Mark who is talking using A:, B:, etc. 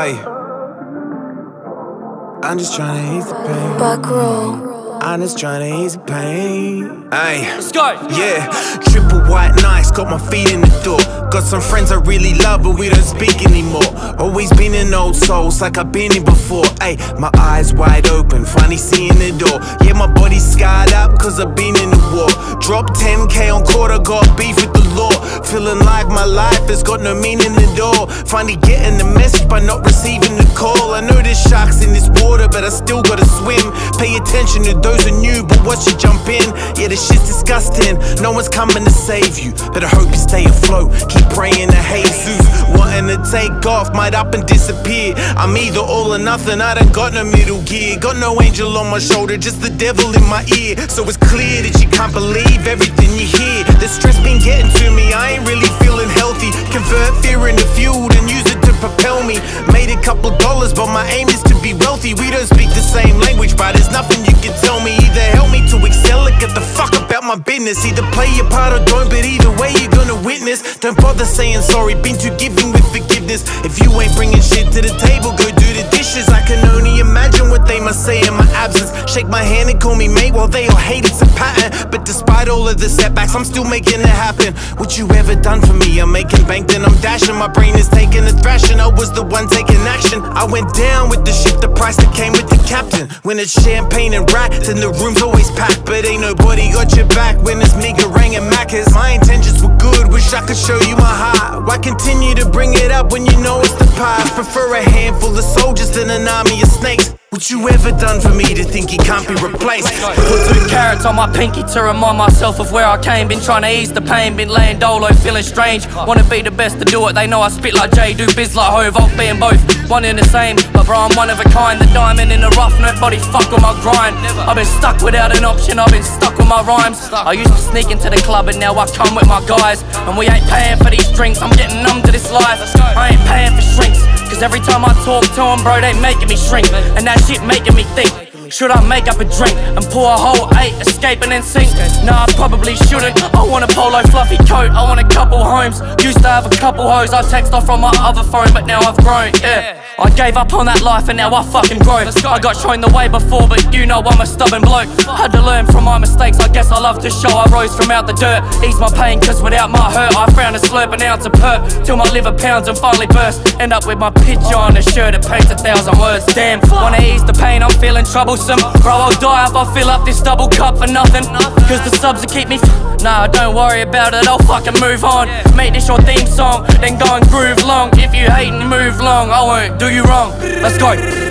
A: Ay. I'm just trying to ease the pain.
B: Back row.
A: I'm just trying to ease the pain. Ay.
C: Let's go.
A: Yeah, triple white nights, got my feet in the door. Got some friends I really love, but we don't speak anymore. Always been in old souls, like I've been in before. Ayy, my eyes wide open, finally seeing the door. Yeah, my body's scarred up, cause I've been in the war. Drop 10k on quarter, got beef with the law. Feeling like my life has got no meaning at all. Finally getting the message, by not receiving the call. I know there's sharks in this water, but I still gotta swim. Pay attention to those who knew, but watch you jump in. Yeah, this shit's disgusting. No one's coming to save you, but I hope you stay afloat. Keep praying to Jesus, wanting to take off, might up and disappear. I'm either all or nothing, I done got no middle gear. Got no angel on my shoulder, just the devil in my ear. So it's clear that you can't believe everything you hear. The stress been getting to me, I ain't really feeling healthy. Convert fear into fuel and use it to propel me. Made a couple dollars, but my aim is to be wealthy. We don't my business. Either play your part or don't, but either way you're gonna witness. Don't bother saying sorry, been too giving with forgiveness. If you ain't bringing shit to the table, go do the dishes. I can only imagine what they must say in my absence. Shake my hand and call me mate while they all hate it's a pattern. But despite all of the setbacks, I'm still making it happen. What you ever done for me? I'm making bank, then I'm dashing. My brain is taking a thrashing. I was the one taking action. I went down with the ship, the price that came with the captain. When it's champagne and rat, then the room's always packed. But ain't nobody got your back when it's me, Garang and Macca's. My intentions were good, wish I could show you my heart. Why continue to bring it up when you Prefer a handful of soldiers than an army of snakes. What you ever done for me to think you can't be replaced?
C: Put two carats on my pinky to remind myself of where I came. Been trying to ease the pain, been laying dolo, feeling strange. Wanna be the best to do it, they know I spit like Jay, do biz like Hov. I'll be in both, one in the same. But bro, I'm one of a kind, the diamond in the rough, nobody fuck with my grind. I've been stuck without an option, I've been stuck with my rhymes. I used to sneak into the club and now I come with my guys. And we ain't paying for these drinks, I'm getting numb to this life. I ain't paying for shrinks. Every time I talk to them, bro, they making me shrink. And that shit making me think. Should I make up a drink and pour a whole eight, escape and then sink? Nah, I probably shouldn't. I want a polo fluffy coat, I want a couple homes. Used to have a couple hoes, I text off from my other phone, but now I've grown, yeah. I gave up on that life and now I fucking grow. I got shown the way before, but you know I'm a stubborn bloke. Had to learn from my mistakes, I guess I love to show. I rose from out the dirt, ease my pain, cause without my hurt, I found a slurp an ounce of perp. Till my liver pounds and finally burst. End up with my picture on a shirt that paints a thousand words. Damn, wanna ease the pain, I'm feeling Bro, I'll die if I fill up this double cup for nothing. Cause the subs will keep me. Nah, don't worry about it, I'll fucking move on. Make this your theme song, then go and groove long. If you hate and move long, I won't do you wrong. Let's go.